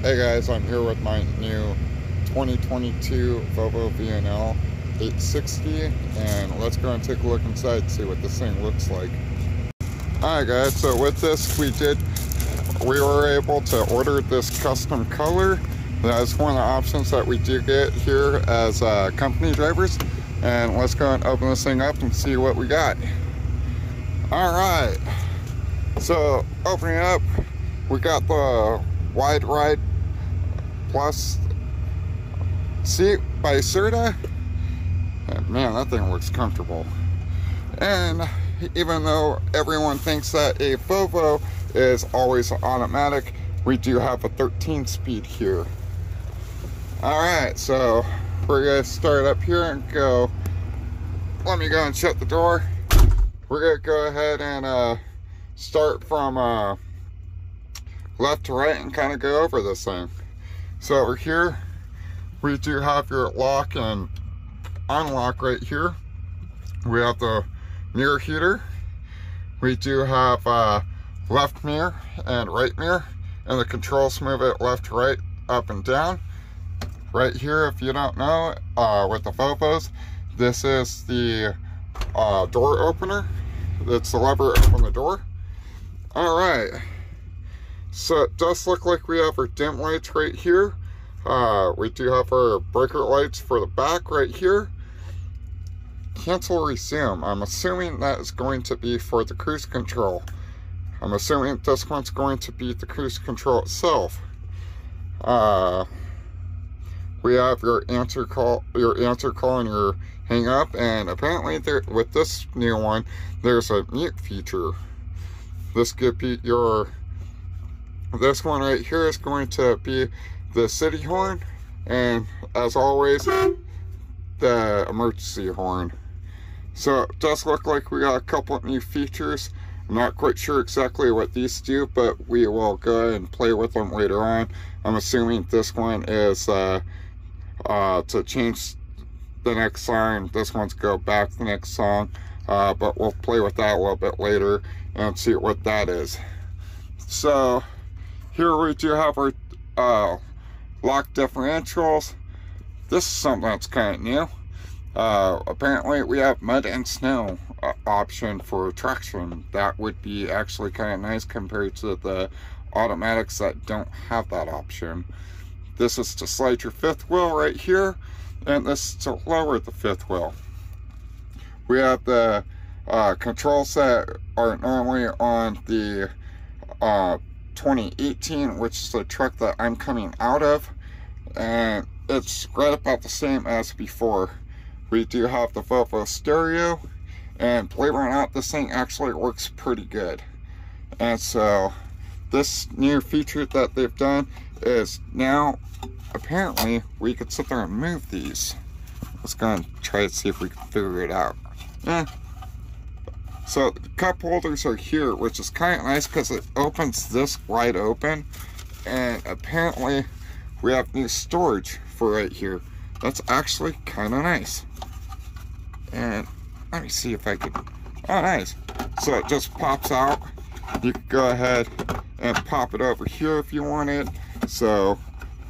Hey guys, I'm here with my new 2022 Volvo VNL 860 and let's go and take a look inside and see what this thing looks like. Alright guys, so with this we did, we were able to order this custom color. That's one of the options that we do get here as uh, company drivers. And let's go and open this thing up and see what we got. Alright, so opening up, we got the Wide Ride Plus seat by Serta. Man, that thing looks comfortable. And even though everyone thinks that a Volvo is always automatic, we do have a 13 speed here. All right, so we're gonna start up here and go. Let me go and shut the door. We're gonna go ahead and uh, start from uh, left to right and kind of go over this thing. So over here, we do have your lock and unlock right here. We have the mirror heater. We do have uh, left mirror and right mirror, and the controls move it left right, up and down. Right here, if you don't know, uh, with the Volvos, this is the uh, door opener. It's the lever open the door. All right. So it does look like we have our dim lights right here. Uh, we do have our breaker lights for the back right here. Cancel resume. I'm assuming that is going to be for the cruise control. I'm assuming this one's going to be the cruise control itself. Uh, we have your answer call, your answer call, and your hang up. And apparently, there with this new one, there's a mute feature. This could be your. This one right here is going to be the city horn, and as always, the emergency horn. So it does look like we got a couple of new features. I'm not quite sure exactly what these do, but we will go and play with them later on. I'm assuming this one is uh, uh, to change the next song. This one's go back the next song, uh, but we'll play with that a little bit later and see what that is. So here we do have our uh, lock differentials. This is something that's kind of new. Uh, apparently we have mud and snow uh, option for traction. That would be actually kind of nice compared to the automatics that don't have that option. This is to slide your fifth wheel right here, and this is to lower the fifth wheel. We have the uh, controls that are normally on the uh, 2018, which is the truck that I'm coming out of, and it's right about the same as before. We do have the Volvo stereo, and believe it or not, this thing actually works pretty good. And so, this new feature that they've done is now, apparently, we could sit there and move these. Let's go and try to see if we can figure it out. Eh. So, cup holders are here, which is kind of nice because it opens this wide open. And apparently, we have new storage for right here. That's actually kind of nice. And let me see if I can. Oh, nice. So it just pops out. You can go ahead and pop it over here if you want it. So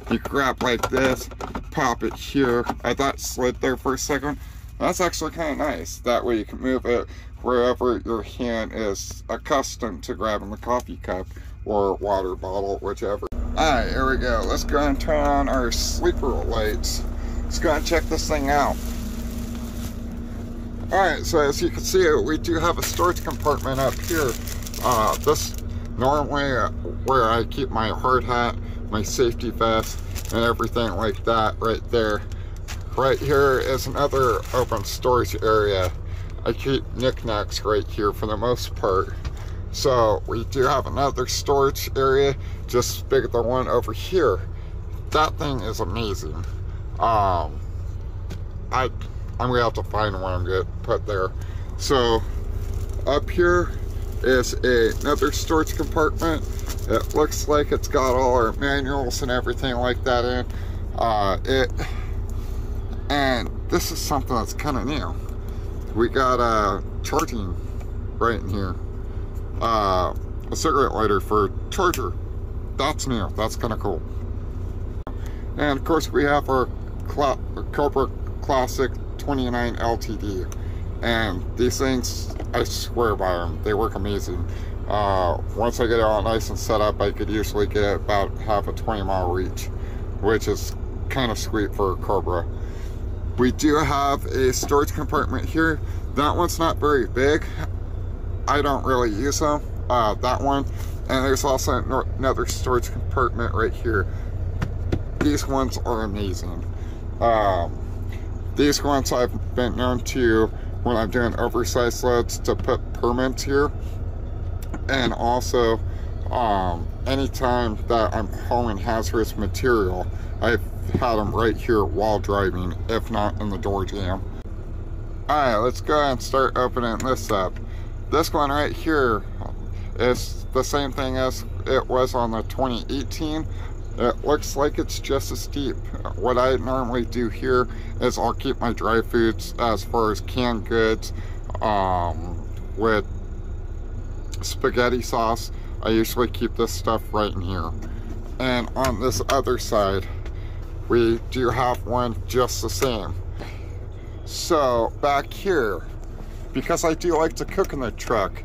you grab like this, pop it here. I thought slid there for a second. That's actually kind of nice. That way you can move it wherever your hand is accustomed to grabbing the coffee cup or water bottle, whichever. Alright, here we go. Let's go and turn on our sleeper lights. Let's go and check this thing out. Alright, so as you can see, we do have a storage compartment up here. Uh, this normally uh, where I keep my hard hat, my safety vest, and everything like that right there. Right here is another open storage area. I keep knickknacks right here for the most part. So we do have another storage area just bigger than one over here. That thing is amazing. Um, I I'm gonna have to find one I'm gonna put there. So up here is a, another storage compartment. It looks like it's got all our manuals and everything like that in. Uh, it and this is something that's kind of new. We got a uh, charging right in here. Uh, a cigarette lighter for charger. That's new. That's kind of cool. And of course we have our Cobra Classic 29 LTD. And these things, I swear by them, they work amazing. Uh, once I get it all nice and set up, I could usually get about half a 20 mile reach, which is kind of sweet for a Cobra. We do have a storage compartment here. That one's not very big. I don't really use them. Uh, that one. And there's also another storage compartment right here. These ones are amazing. Um, these ones I've been known to, when I'm doing oversized loads, to put permits here. And also, um, anytime that I'm hauling hazardous material, I've had them right here while driving, if not in the door jamb. Alright, let's go ahead and start opening this up. This one right here is the same thing as it was on the 2018. It looks like it's just as deep. What I normally do here is I'll keep my dry foods as far as canned goods um, with spaghetti sauce. I usually keep this stuff right in here. And on this other side, we do have one just the same. So back here, because I do like to cook in the truck,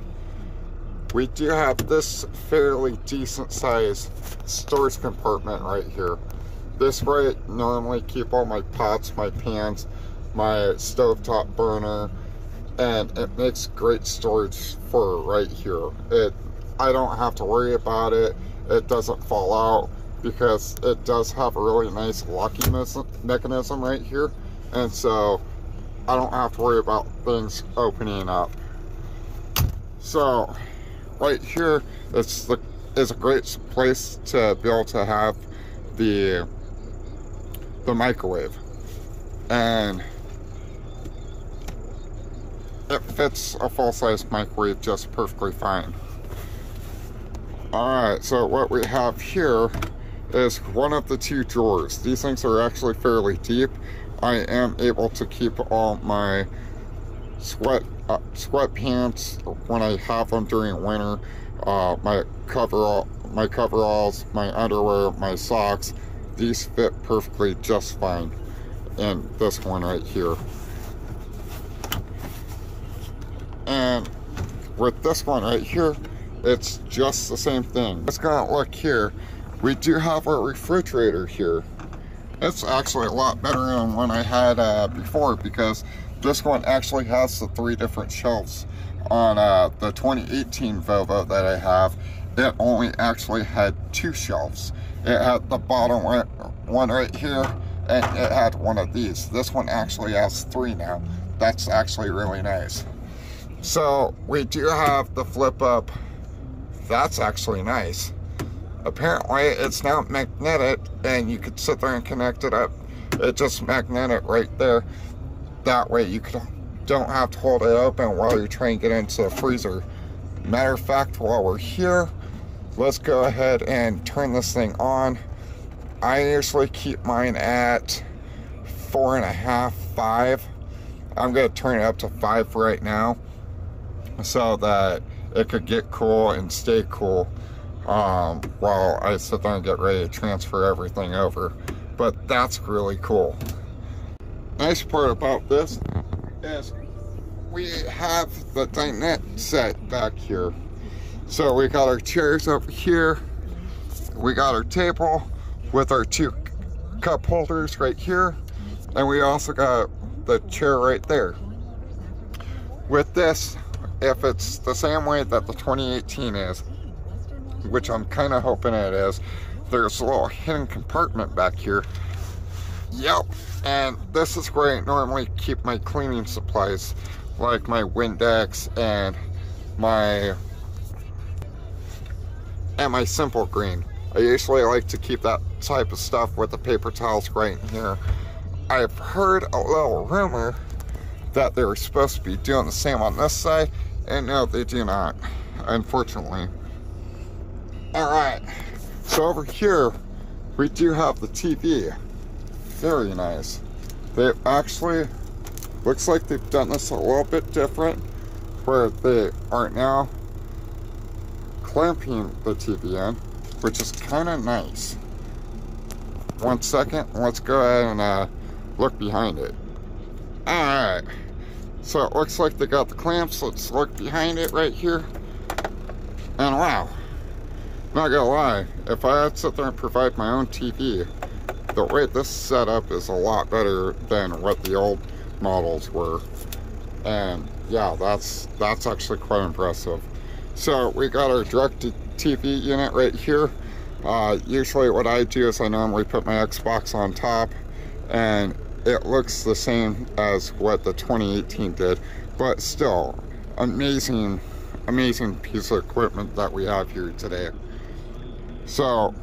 we do have this fairly decent size storage compartment right here. This way normally keep all my pots, my pans, my stovetop burner, and it makes great storage for right here. It, I don't have to worry about it. It doesn't fall out because it does have a really nice locking mechanism right here. And so I don't have to worry about things opening up. So right here it's the is a great place to be able to have the the microwave and it fits a full-size microwave just perfectly fine alright so what we have here is one of the two drawers these things are actually fairly deep I am able to keep all my sweat uh, sweatpants when I have them during winter, uh, my coverall, my coveralls, my underwear, my socks, these fit perfectly just fine in this one right here. And with this one right here, it's just the same thing. Let's go look here. We do have our refrigerator here. It's actually a lot better than one I had uh, before because this one actually has the three different shelves. On uh, the 2018 Volvo that I have, it only actually had two shelves. It had the bottom one right here, and it had one of these. This one actually has three now. That's actually really nice. So we do have the flip up. That's actually nice. Apparently it's now magnetic and you could sit there and connect it up. It just magnetic right there. That way you don't have to hold it open while you're trying to get into the freezer. Matter of fact, while we're here, let's go ahead and turn this thing on. I usually keep mine at four and a half, five. I'm gonna turn it up to five right now so that it could get cool and stay cool um, while I sit there and get ready to transfer everything over. But that's really cool nice part about this is we have the dinette set back here. So we got our chairs up here. We got our table with our two cup holders right here. And we also got the chair right there. With this, if it's the same way that the 2018 is, which I'm kind of hoping it is, there's a little hidden compartment back here. Yep, and this is where I normally keep my cleaning supplies, like my Windex and my and my simple green. I usually like to keep that type of stuff with the paper towels right here. I've heard a little rumor that they were supposed to be doing the same on this side, and no, they do not, unfortunately. Alright, so over here, we do have the TV. Very nice. They actually, looks like they've done this a little bit different, where they are now clamping the TV in, which is kind of nice. one second. Let's go ahead and uh, look behind it. Alright. So it looks like they got the clamps. Let's look behind it right here. And wow. Not gonna lie, if I had to sit there and provide my own TV, the way this setup is a lot better than what the old models were. And yeah, that's that's actually quite impressive. So we got our direct TV unit right here. Uh, usually what I do is I normally put my Xbox on top and it looks the same as what the 2018 did, but still amazing, amazing piece of equipment that we have here today. So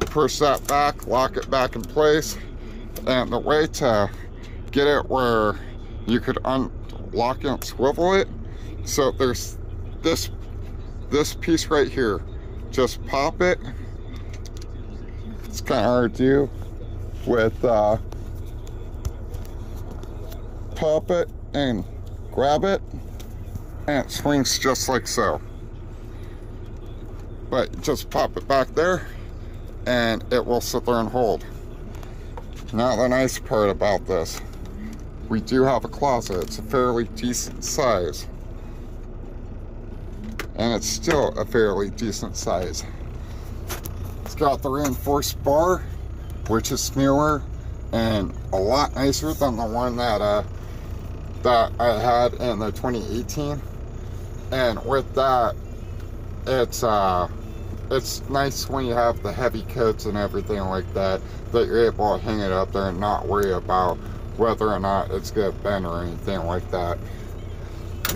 push that back, lock it back in place, and the way to get it where you could unlock and swivel it, so there's this this piece right here. Just pop it. It's kind of hard to do with uh, pop it and grab it and it swings just like so. But just pop it back there and it will sit there and hold. Now the nice part about this, we do have a closet. It's a fairly decent size. And it's still a fairly decent size. It's got the reinforced bar, which is newer and a lot nicer than the one that uh, that I had in the 2018. And with that, it's uh, it's nice when you have the heavy coats and everything like that, that you're able to hang it up there and not worry about whether or not it's gonna bend or anything like that.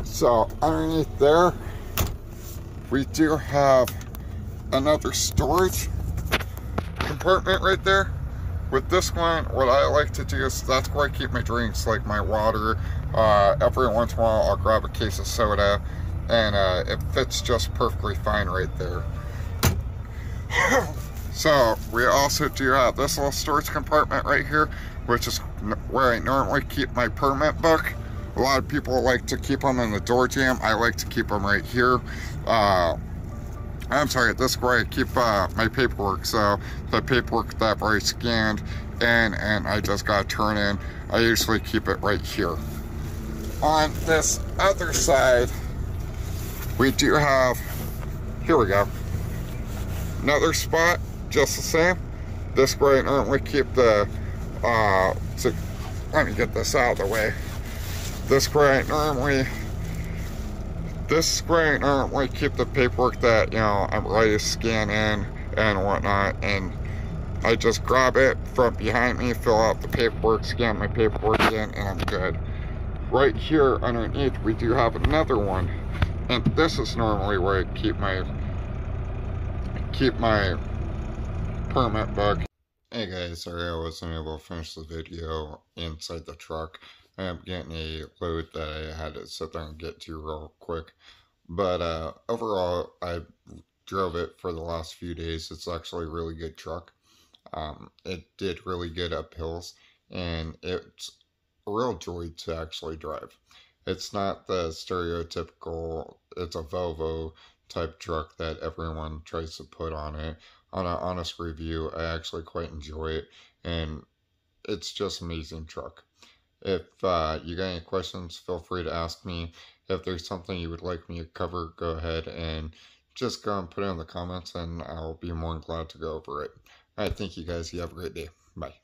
So underneath there, we do have another storage compartment right there. With this one, what I like to do is that's where I keep my drinks, like my water. Uh, every once in a while, I'll grab a case of soda, and uh, it fits just perfectly fine right there. So, we also do have this little storage compartment right here, which is where I normally keep my permit book. A lot of people like to keep them in the door jamb. I like to keep them right here. Uh, I'm sorry, this is where I keep uh, my paperwork. So the paperwork that already scanned in and I just got to turn in, I usually keep it right here. On this other side, we do have, here we go, another spot, just the same. This way I we keep the, uh, to, let me get this out of the way. This way I normally this screen uh, we keep the paperwork that you know I'm ready to scan in and whatnot and I just grab it from behind me fill out the paperwork scan my paperwork in and I'm good right here underneath we do have another one and this is normally where I keep my keep my permit book hey guys sorry I wasn't able to finish the video inside the truck I'm getting a load that I had to sit there and get to real quick. But uh, overall, I drove it for the last few days. It's actually a really good truck. Um, it did really good up hills, and it's a real joy to actually drive. It's not the stereotypical, it's a Volvo type truck that everyone tries to put on it. On an honest review, I actually quite enjoy it, and it's just amazing truck. If uh, you got any questions, feel free to ask me. If there's something you would like me to cover, go ahead and just go and put it in the comments and I'll be more than glad to go over it. Alright, thank you guys. You have a great day. Bye.